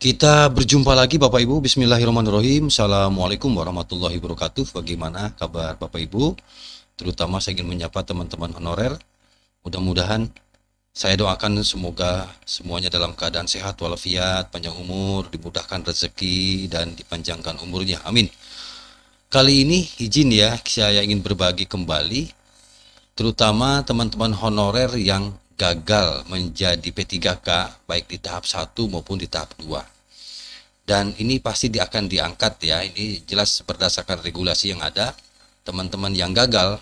Kita berjumpa lagi Bapak Ibu. Bismillahirrahmanirrahim. Assalamualaikum warahmatullahi wabarakatuh. Bagaimana kabar Bapak Ibu? Terutama saya ingin menyapa teman-teman honorer. Mudah-mudahan saya doakan semoga semuanya dalam keadaan sehat walafiat, panjang umur, dimudahkan rezeki dan dipanjangkan umurnya. Amin. Kali ini izin ya saya ingin berbagi kembali terutama teman-teman honorer yang gagal menjadi P3K baik di tahap 1 maupun di tahap 2. Dan ini pasti akan diangkat ya. Ini jelas berdasarkan regulasi yang ada. Teman-teman yang gagal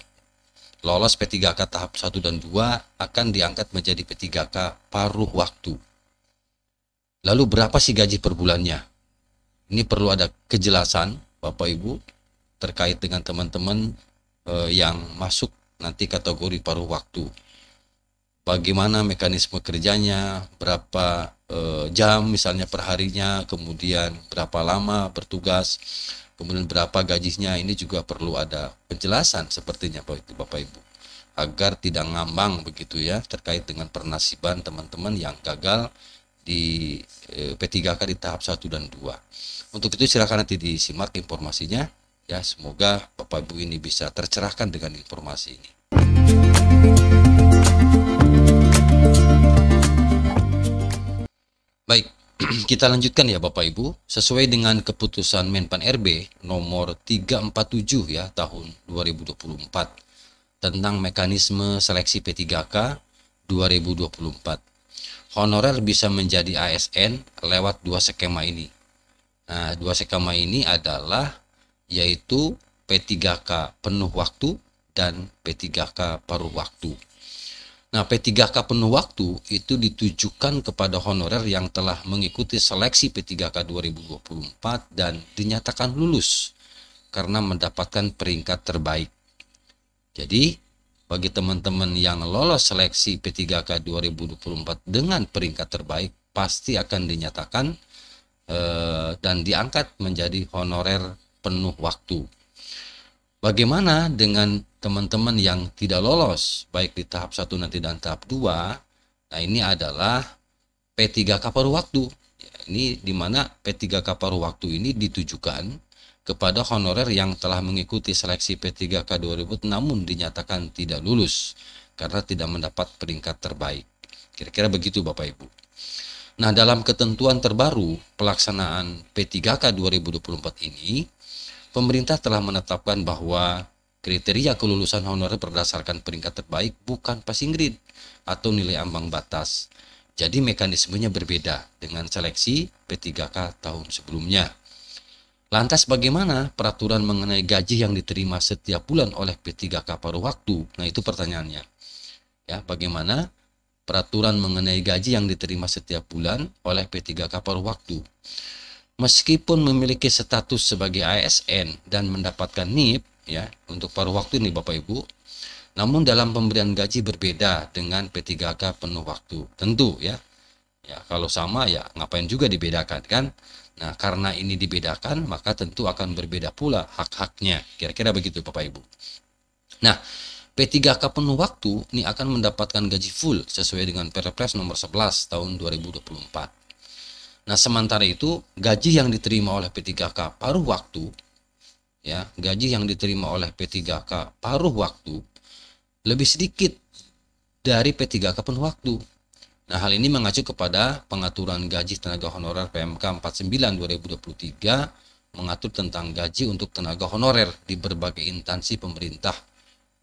lolos P3K tahap 1 dan 2 akan diangkat menjadi P3K paruh waktu. Lalu berapa sih gaji per bulannya? Ini perlu ada kejelasan Bapak Ibu terkait dengan teman-teman eh, yang masuk nanti kategori paruh waktu bagaimana mekanisme kerjanya, berapa eh, jam misalnya perharinya, kemudian berapa lama bertugas, kemudian berapa gajinya, ini juga perlu ada penjelasan sepertinya Bapak Ibu agar tidak ngambang begitu ya terkait dengan pernasiban teman-teman yang gagal di eh, P3K di tahap 1 dan 2. Untuk itu silakan nanti disimak informasinya ya semoga Bapak Ibu ini bisa tercerahkan dengan informasi ini. Baik, kita lanjutkan ya Bapak Ibu. Sesuai dengan keputusan Menpan RB nomor 347 ya tahun 2024 tentang mekanisme seleksi P3K 2024. Honorer bisa menjadi ASN lewat dua skema ini. Nah, dua skema ini adalah yaitu P3K penuh waktu dan P3K paruh waktu. Nah, P3K penuh waktu itu ditujukan kepada honorer yang telah mengikuti seleksi P3K 2024 dan dinyatakan lulus karena mendapatkan peringkat terbaik. Jadi, bagi teman-teman yang lolos seleksi P3K 2024 dengan peringkat terbaik pasti akan dinyatakan eh, dan diangkat menjadi honorer penuh waktu. Bagaimana dengan teman-teman yang tidak lolos baik di tahap 1 nanti dan tahap 2? Nah, ini adalah P3K paruh waktu. Ya, ini di mana P3K paruh waktu ini ditujukan kepada honorer yang telah mengikuti seleksi P3K 2000 namun dinyatakan tidak lulus karena tidak mendapat peringkat terbaik. Kira-kira begitu Bapak Ibu. Nah, dalam ketentuan terbaru pelaksanaan P3K 2024 ini pemerintah telah menetapkan bahwa kriteria kelulusan honorer berdasarkan peringkat terbaik bukan passing grade atau nilai ambang batas. Jadi mekanismenya berbeda dengan seleksi P3K tahun sebelumnya. Lantas bagaimana peraturan mengenai gaji yang diterima setiap bulan oleh P3K paruh waktu? Nah itu pertanyaannya. Ya, bagaimana peraturan mengenai gaji yang diterima setiap bulan oleh P3K paruh waktu? Meskipun memiliki status sebagai ASN dan mendapatkan NIP ya untuk paruh waktu ini Bapak Ibu namun dalam pemberian gaji berbeda dengan P3K penuh waktu. Tentu ya. Ya kalau sama ya ngapain juga dibedakan kan? Nah karena ini dibedakan maka tentu akan berbeda pula hak-haknya. Kira-kira begitu Bapak Ibu. Nah P3K penuh waktu ini akan mendapatkan gaji full sesuai dengan Perpres nomor 11 tahun 2024 Nah, sementara itu gaji yang diterima oleh P3K paruh waktu ya, gaji yang diterima oleh P3K paruh waktu lebih sedikit dari P3K penuh waktu. Nah, hal ini mengacu kepada pengaturan gaji tenaga honorer PMK 49 2023 mengatur tentang gaji untuk tenaga honorer di berbagai instansi pemerintah.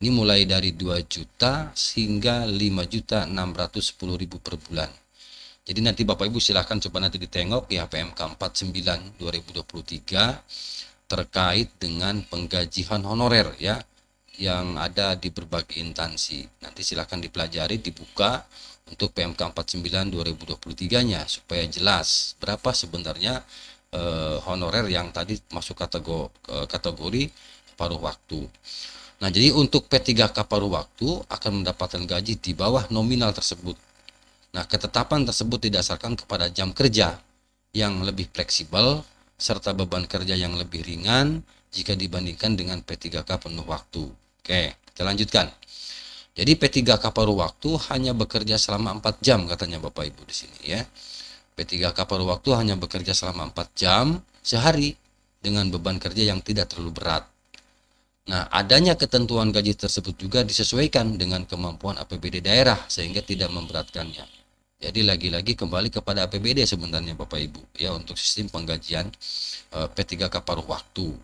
Ini mulai dari 2 juta hingga 5 juta 610 ribu per bulan. Jadi nanti Bapak Ibu silahkan coba nanti ditengok ya PMK 49 2023 terkait dengan penggajian honorer ya yang ada di berbagai instansi. Nanti silahkan dipelajari, dibuka untuk PMK 49 2023-nya supaya jelas berapa sebenarnya eh, honorer yang tadi masuk kategori, eh, kategori paruh waktu. Nah, jadi untuk P3K paruh waktu akan mendapatkan gaji di bawah nominal tersebut Nah, ketetapan tersebut didasarkan kepada jam kerja yang lebih fleksibel serta beban kerja yang lebih ringan jika dibandingkan dengan P3K penuh waktu. Oke, kita lanjutkan. Jadi P3K paruh waktu hanya bekerja selama 4 jam katanya Bapak Ibu di sini ya. P3K paruh waktu hanya bekerja selama 4 jam sehari dengan beban kerja yang tidak terlalu berat. Nah, adanya ketentuan gaji tersebut juga disesuaikan dengan kemampuan APBD daerah sehingga tidak memberatkannya. Jadi lagi-lagi kembali kepada APBD sebenarnya Bapak Ibu ya untuk sistem penggajian eh, P3K paruh waktu.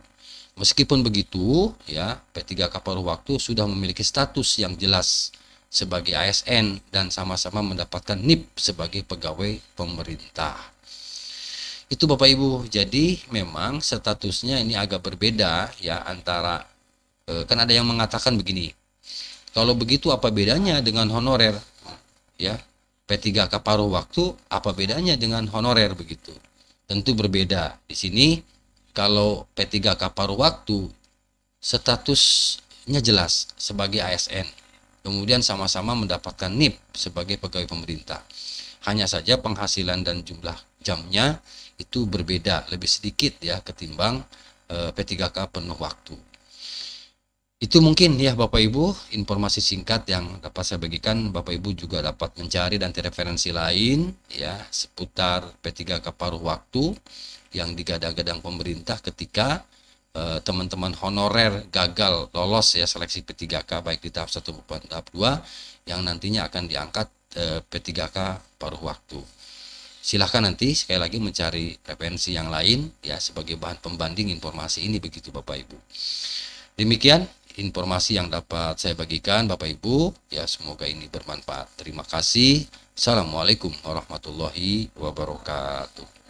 Meskipun begitu ya P3K paruh waktu sudah memiliki status yang jelas sebagai ASN dan sama-sama mendapatkan NIP sebagai pegawai pemerintah. Itu Bapak Ibu. Jadi memang statusnya ini agak berbeda ya antara Eh, kan ada yang mengatakan begini kalau begitu apa bedanya dengan honorer ya P3K paruh waktu apa bedanya dengan honorer begitu? Tentu berbeda. Di sini kalau P3K paruh waktu statusnya jelas sebagai ASN kemudian sama-sama mendapatkan NIP sebagai pegawai pemerintah. Hanya saja penghasilan dan jumlah jamnya itu berbeda lebih sedikit ya ketimbang eh, P3K penuh waktu itu mungkin ya Bapak Ibu informasi singkat yang dapat saya bagikan Bapak Ibu juga dapat mencari dan referensi lain ya seputar P3K paruh waktu yang digadang-gadang pemerintah ketika eh, teman-teman uh, honorer gagal lolos ya seleksi P3K baik di tahap 1 maupun tahap 2 yang nantinya akan diangkat eh, P3K paruh waktu. Silahkan nanti sekali lagi mencari referensi yang lain ya sebagai bahan pembanding informasi ini begitu Bapak Ibu. Demikian informasi yang dapat saya bagikan Bapak Ibu. Ya semoga ini bermanfaat. Terima kasih. Assalamualaikum warahmatullahi wabarakatuh.